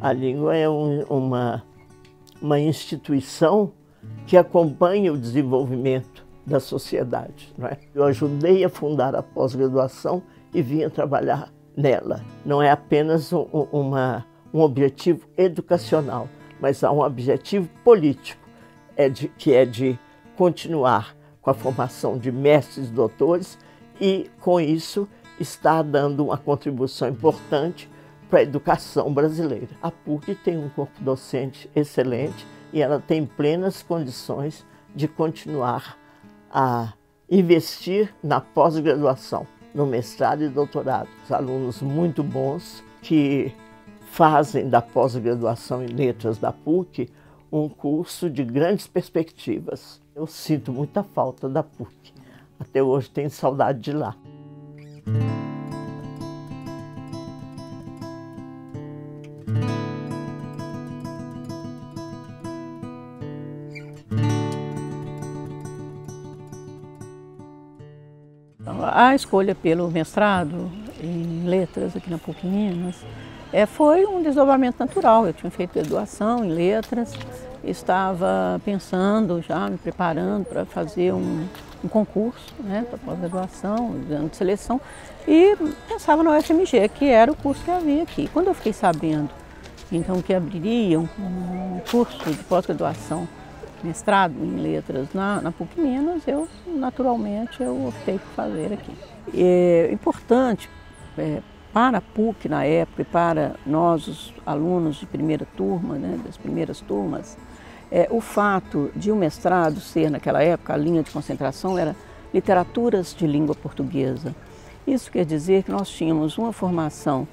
A língua é um, uma, uma instituição que acompanha o desenvolvimento da sociedade. Não é? Eu ajudei a fundar a pós-graduação e vinha trabalhar nela. Não é apenas um, uma, um objetivo educacional, mas há um objetivo político, é de, que é de continuar com a formação de mestres e doutores e, com isso, está dando uma contribuição importante para a educação brasileira. A PUC tem um corpo docente excelente e ela tem plenas condições de continuar a investir na pós-graduação, no mestrado e doutorado. Os alunos muito bons que fazem da pós-graduação em letras da PUC um curso de grandes perspectivas. Eu sinto muita falta da PUC. Até hoje tenho saudade de lá. A escolha pelo mestrado em letras aqui na PUC Minas é, foi um desdobramento natural. Eu tinha feito graduação em letras, estava pensando já, me preparando para fazer um, um concurso né, para pós-graduação, ano de seleção, e pensava no UFMG, que era o curso que havia aqui. Quando eu fiquei sabendo então que abririam um curso de pós-graduação, mestrado em letras na, na PUC Minas, eu naturalmente eu optei por fazer aqui. É importante é, para a PUC na época e para nós, os alunos de primeira turma, né, das primeiras turmas, é, o fato de o um mestrado ser, naquela época, a linha de concentração era literaturas de língua portuguesa. Isso quer dizer que nós tínhamos uma formação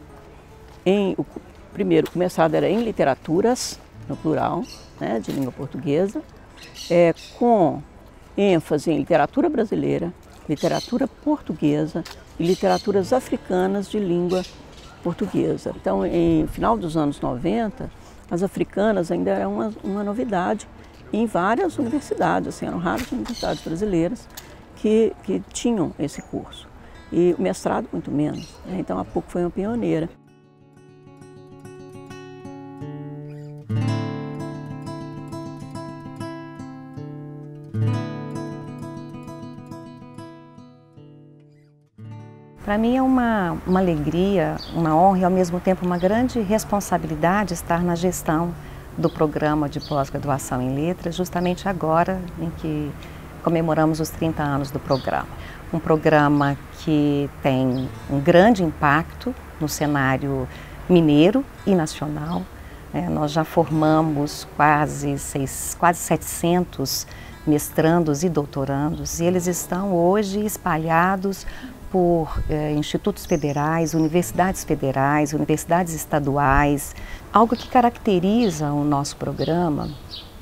em, o, primeiro, o mestrado era em literaturas, no plural, né, de língua portuguesa, é, com ênfase em literatura brasileira, literatura portuguesa e literaturas africanas de língua portuguesa. Então, em final dos anos 90, as africanas ainda eram uma, uma novidade em várias universidades, assim, eram raras universidades brasileiras que, que tinham esse curso. E o mestrado, muito menos. Né? Então, a PUC foi uma pioneira. Para mim é uma, uma alegria, uma honra e ao mesmo tempo uma grande responsabilidade estar na gestão do programa de pós-graduação em letras, justamente agora em que comemoramos os 30 anos do programa. Um programa que tem um grande impacto no cenário mineiro e nacional. É, nós já formamos quase, seis, quase 700 mestrandos e doutorandos e eles estão hoje espalhados por eh, institutos federais, universidades federais, universidades estaduais. Algo que caracteriza o nosso programa,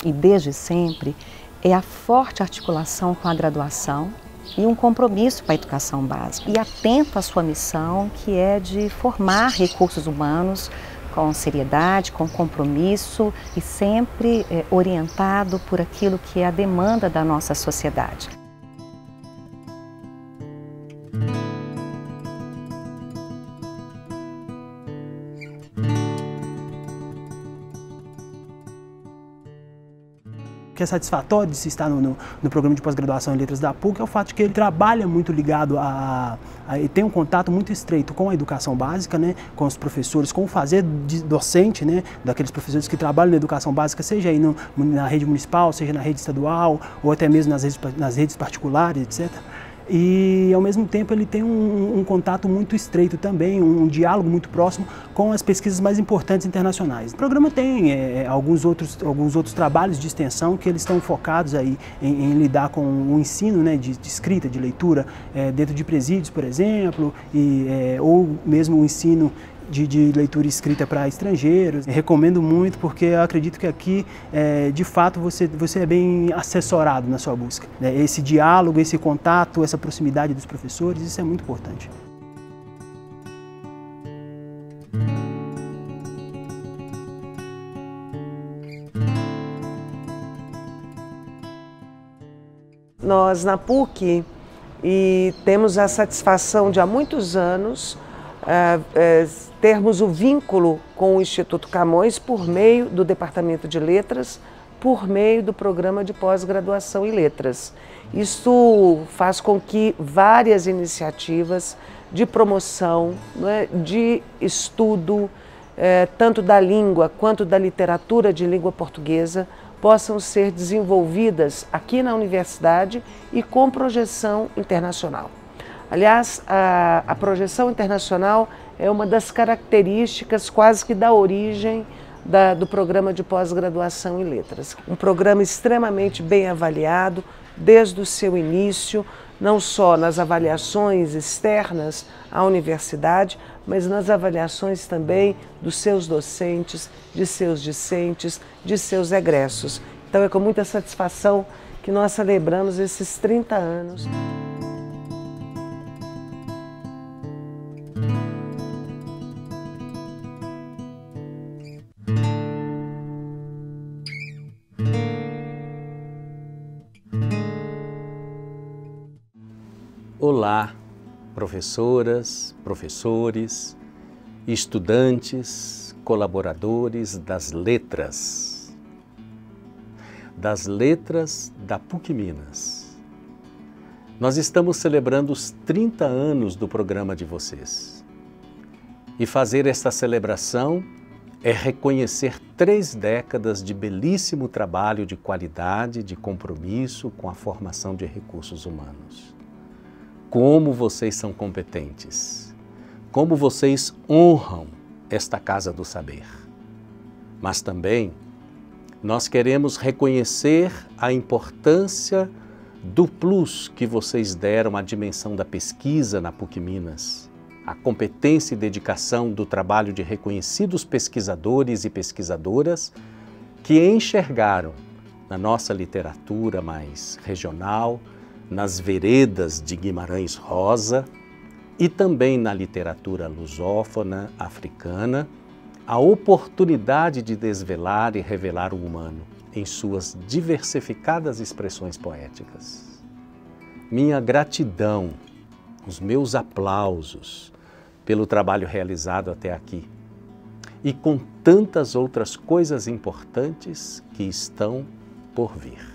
e desde sempre, é a forte articulação com a graduação e um compromisso com a educação básica. E atento à sua missão, que é de formar recursos humanos com seriedade, com compromisso e sempre eh, orientado por aquilo que é a demanda da nossa sociedade. Que é satisfatório de se estar no, no, no programa de pós-graduação em letras da PUC é o fato de que ele trabalha muito ligado a, a, e tem um contato muito estreito com a educação básica, né, com os professores, com o fazer docente, né, daqueles professores que trabalham na educação básica, seja aí no, na rede municipal, seja na rede estadual ou até mesmo nas redes, nas redes particulares, etc e ao mesmo tempo ele tem um, um, contato muito estreito também, um diálogo muito próximo com as pesquisas mais importantes internacionais. O programa tem é, alguns, outros, alguns outros trabalhos de extensão que eles estão focados aí em, em lidar com o ensino né, de, de escrita, de leitura, é, dentro de presídios, por exemplo, e, é, ou mesmo o ensino de, de leitura escrita para estrangeiros. recomendo muito porque eu acredito que aqui, é, de fato, você, você é bem assessorado na sua busca. Né? Esse diálogo, esse contato, essa proximidade dos professores, isso é muito importante. Nós na PUC e temos a satisfação de há muitos anos uh, uh, termos o vínculo com o Instituto Camões por meio do Departamento de Letras, por meio do programa de pós-graduação em letras. Isso faz com que várias iniciativas de promoção, é, de estudo, é, tanto da língua quanto da literatura de língua portuguesa, possam ser desenvolvidas aqui na universidade e com projeção internacional. Aliás, a, a projeção internacional é uma das características quase que da origem da, do programa de pós-graduação em letras. Um programa extremamente bem avaliado desde o seu início, não só nas avaliações externas à universidade, mas nas avaliações também dos seus docentes, de seus discentes, de seus egressos. Então é com muita satisfação que nós celebramos esses 30 anos. Olá, professoras, professores, estudantes, colaboradores das letras, das letras da PUC Minas. Nós estamos celebrando os 30 anos do programa de vocês. E fazer esta celebração é reconhecer três décadas de belíssimo trabalho de qualidade, de compromisso com a formação de recursos humanos como vocês são competentes, como vocês honram esta casa do saber. Mas também nós queremos reconhecer a importância do plus que vocês deram à dimensão da pesquisa na PUC Minas, a competência e dedicação do trabalho de reconhecidos pesquisadores e pesquisadoras que enxergaram na nossa literatura mais regional, nas veredas de Guimarães Rosa e também na literatura lusófona africana, a oportunidade de desvelar e revelar o humano em suas diversificadas expressões poéticas. Minha gratidão, os meus aplausos pelo trabalho realizado até aqui e com tantas outras coisas importantes que estão por vir.